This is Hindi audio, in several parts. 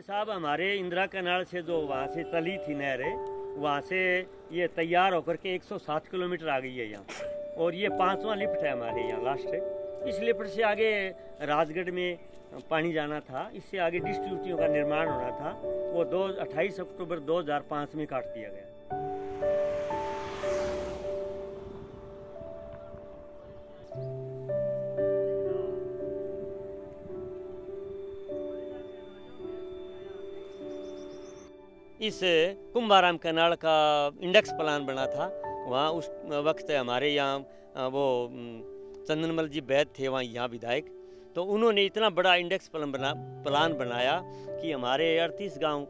साहब, हमारे इंदिरा कैनाल से जो वहाँ से तली थी नहर, वहाँ से ये तैयार होकर के 107 किलोमीटर आ गई है यहाँ। और ये पांचवा लिफ्ट है हमारे यहाँ लास्ट है। इस लिफ्ट से आगे राजगढ़ में पानी जाना था, इससे आगे डिस्ट्रीब्यूटियों का निर्माण होना था, वो दो, अट्ठाईस अक्टूबर 2005 में काट दिया गया। इस कुंभाराम कैनाल का इंडेक्स प्लान बना था। वहाँ उस वक्त हमारे यहाँ वो चंदनमल जी वैद थे, वहाँ यहाँ विधायक। तो उन्होंने इतना बड़ा इंडेक्स प्लान बना, प्लान बनाया कि हमारे अड़तीस गाँव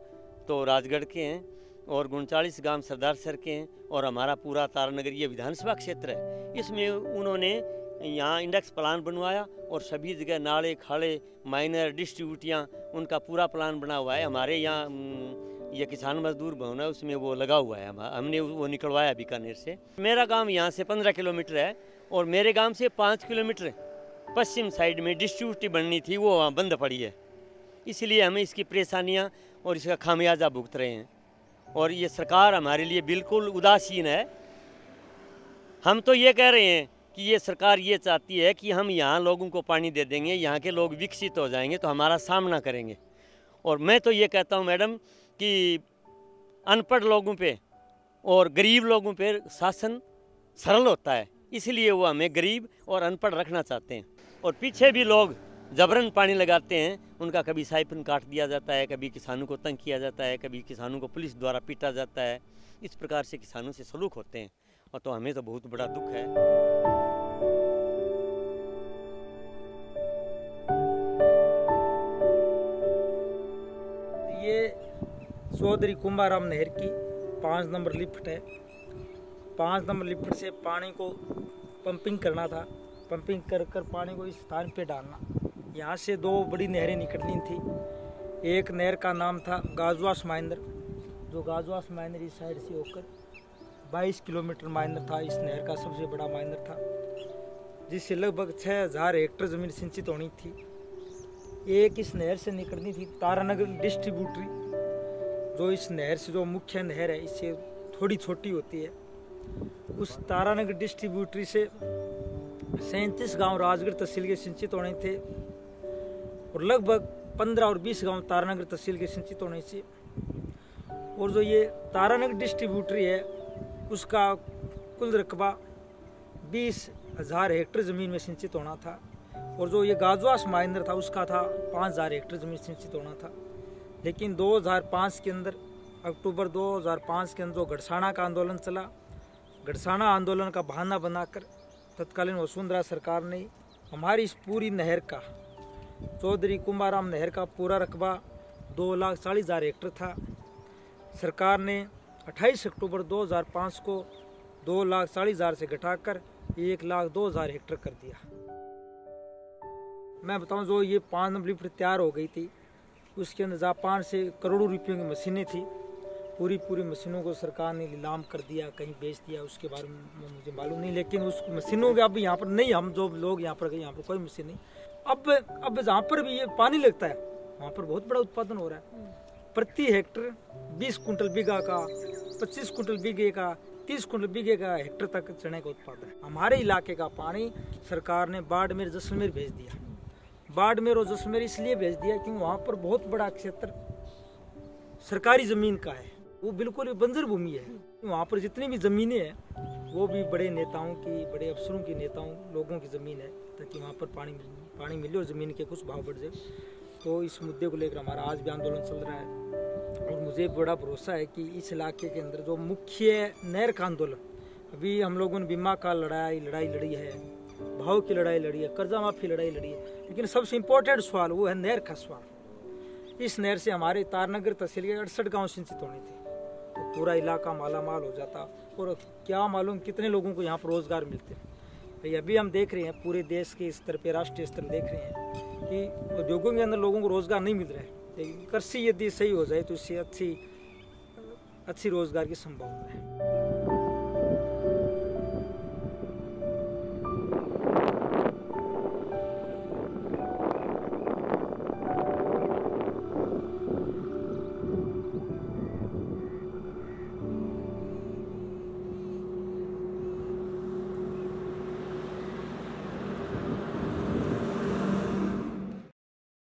तो राजगढ़ के हैं और उनचालीस गाँव सरदार सर के हैं और हमारा पूरा तारानगर ये विधानसभा क्षेत्र है। इसमें उन्होंने यहाँ इंडेक्स प्लान बनवाया और सभी जगह नाले खाड़े माइनर, डिस्ट्रीब्यूटियाँ, उनका पूरा प्लान बना हुआ है। हमारे यहाँ ये किसान मजदूर भवन है, उसमें वो लगा हुआ है हमने वो निकलवाया बीकानेर से। मेरा गाँव यहाँ से पंद्रह किलोमीटर है और मेरे गाँव से पाँच किलोमीटर पश्चिम साइड में डिस्ट्रीब्यूटी बननी थी, वो वहाँ बंद पड़ी है। इसलिए हमें इसकी परेशानियाँ और इसका खामियाजा भुगत रहे हैं। और ये सरकार हमारे लिए बिल्कुल उदासीन है। हम तो ये कह रहे हैं कि ये सरकार ये चाहती है कि हम यहाँ लोगों को पानी दे देंगे, यहाँ के लोग विकसित हो जाएँगे तो हमारा सामना करेंगे। और मैं तो ये कहता हूँ, मैडम कि अनपढ़ लोगों पे और गरीब लोगों पे शासन सरल होता है। इसलिए वो हमें गरीब और अनपढ़ रखना चाहते हैं। और पीछे भी लोग जबरन पानी लगाते हैं। उनका कभी साइफन काट दिया जाता है, कभी किसानों को तंग किया जाता है, कभी किसानों को पुलिस द्वारा पीटा जाता है। इस प्रकार से किसानों से सलूक होते हैं। और तो हमें तो बहुत बड़ा दुख है। चौधरी कुंभाराम नहर की पाँच नंबर लिफ्ट है। पाँच नंबर लिफ्ट से पानी को पंपिंग करना था। पंपिंग कर कर पानी को इस स्थान पे डालना। यहाँ से दो बड़ी नहरें निकलनी थी। एक नहर का नाम था गाजवास महेंद्र जो गाजवास महेंद्र इस साइड से होकर 22 किलोमीटर माइनर था। इस नहर का सबसे बड़ा माइनर था, जिससे लगभग 6000 हेक्टर ज़मीन सिंचित होनी थी। एक इस नहर से निकलनी थी तारानगर डिस्ट्रीब्यूटरी जो इस नहर से जो मुख्य नहर है, इससे थोड़ी छोटी होती है। उस तारानगर डिस्ट्रीब्यूटरी से सैंतीस गाँव राजगढ़ तहसील के सिंचित होने थे और लगभग पंद्रह और बीस गाँव तारानगर तहसील के सिंचित होने से। और जो ये तारानगर डिस्ट्रीब्यूटरी है, उसका कुल रकबा बीस हज़ार हेक्टर ज़मीन में सिंचित होना था। और जो ये गाजवास महेंद्र था, उसका था पाँच हज़ार हेक्टर ज़मीन सिंचित होना था। लेकिन 2005 के अंदर, अक्टूबर 2005 के अंदर जो गढ़साना का आंदोलन चला गढ़साना आंदोलन का बहाना बनाकर तत्कालीन वसुंधरा सरकार ने हमारी इस पूरी नहर का, चौधरी कुंभाराम नहर का पूरा रकबा दो लाख चालीस हज़ार हेक्टर था। सरकार ने 28 अक्टूबर 2005 को दो लाख चालीस हज़ार से घटाकर एक लाख दो हज़ार हेक्टर कर दिया। मैं बताऊँ जो ये पाँच नंबर लिफ्ट तैयार हो गई थी उसके अंदर जापान से करोड़ों रुपयों की मशीनें थी। पूरी पूरी मशीनों को सरकार ने नीलाम कर दिया, कहीं बेच दिया, उसके बारे में मुझे मालूम नहीं, लेकिन उस मशीनों के अब यहाँ पर नहीं, हम जो लोग यहाँ पर गए, यहाँ पर कोई मशीन नहीं। अब अब जहाँ पर भी ये पानी लगता है, वहाँ पर बहुत बड़ा उत्पादन हो रहा है। प्रति हेक्टर बीस कुंटल बीघा का, पच्चीस कुंटल बीघे का, तीस कुंटल बीघे का हेक्टर तक चने का उत्पादन हमारे इलाके का पानी सरकार ने बाड़मेर, जैसलमेर भेज दिया। बाड़मेर और जैसलमेर इसलिए भेज दिया क्योंकि वहाँ पर बहुत बड़ा क्षेत्र सरकारी ज़मीन का है। वो बिल्कुल बंजर भूमि है। वहाँ पर जितनी भी ज़मीनें हैं, वो भी बड़े नेताओं की, बड़े अफसरों की नेताओं, लोगों की ज़मीन है, ताकि वहाँ पर पानी पानी मिले और ज़मीन के कुछ भाव बढ़ जाए। तो इस मुद्दे को लेकर हमारा आज भी आंदोलन चल रहा है और मुझे बड़ा भरोसा है कि इस इलाके के अंदर जो मुख्य नहर का आंदोलन, अभी हम लोगों ने बीमा का लड़ाई लड़ाई लड़ी है। भाव की लड़ाई लड़ी है, कर्जा माफ़ी लड़ाई लड़ी है। लेकिन सबसे इम्पोर्टेंट सवाल वो है नहर का सवाल। इस नहर से हमारे तारनगर तहसील के अड़सठ गाँव सिंचित होने थे। तो पूरा इलाका माला माल हो जाता और क्या मालूम कितने लोगों को यहाँ पर रोज़गार मिलते। भाई, अभी हम देख रहे हैं, पूरे देश के स्तर पर राष्ट्रीय स्तर देख रहे हैं कि उद्योगों के अंदर लोगों को रोज़गार नहीं मिल रहा है। लेकिन कृषि यदि सही हो जाए तो इससे अच्छी अच्छी रोज़गार की संभावना है।